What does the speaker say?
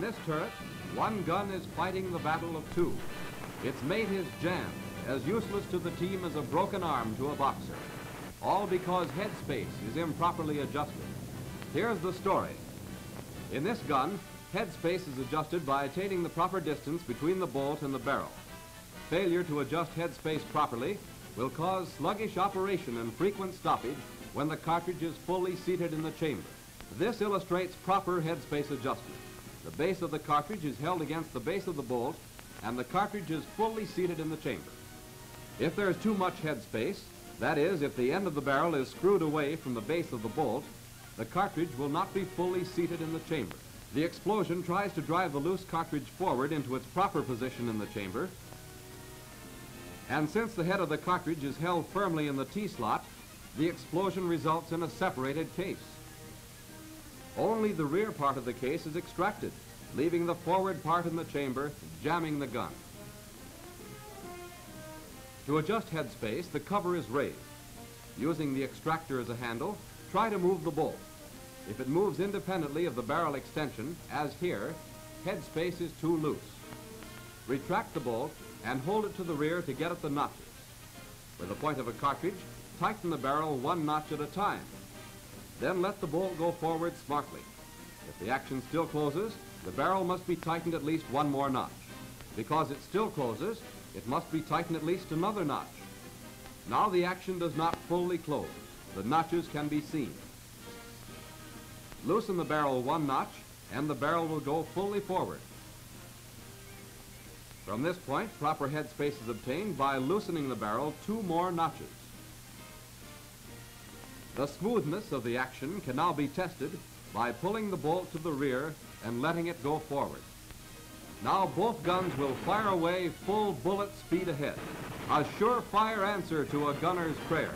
In this turret, one gun is fighting the battle of two. Its mate is jammed, as useless to the team as a broken arm to a boxer. All because headspace is improperly adjusted. Here's the story. In this gun, headspace is adjusted by attaining the proper distance between the bolt and the barrel. Failure to adjust headspace properly will cause sluggish operation and frequent stoppage when the cartridge is fully seated in the chamber. This illustrates proper headspace adjustment. The base of the cartridge is held against the base of the bolt and the cartridge is fully seated in the chamber. If there is too much headspace, that is, if the end of the barrel is screwed away from the base of the bolt, the cartridge will not be fully seated in the chamber. The explosion tries to drive the loose cartridge forward into its proper position in the chamber, and since the head of the cartridge is held firmly in the T-slot, the explosion results in a separated case. Only the rear part of the case is extracted, leaving the forward part in the chamber jamming the gun. To adjust headspace, the cover is raised. Using the extractor as a handle, try to move the bolt. If it moves independently of the barrel extension, as here, headspace is too loose. Retract the bolt and hold it to the rear to get at the notches. With the point of a cartridge, tighten the barrel one notch at a time. Then let the bolt go forward smartly. If the action still closes, the barrel must be tightened at least one more notch. Because it still closes, it must be tightened at least another notch. Now the action does not fully close. The notches can be seen. Loosen the barrel one notch, and the barrel will go fully forward. From this point, proper headspace is obtained by loosening the barrel two more notches. The smoothness of the action can now be tested by pulling the bolt to the rear and letting it go forward. Now both guns will fire away full bullet speed ahead. A surefire answer to a gunner's prayer.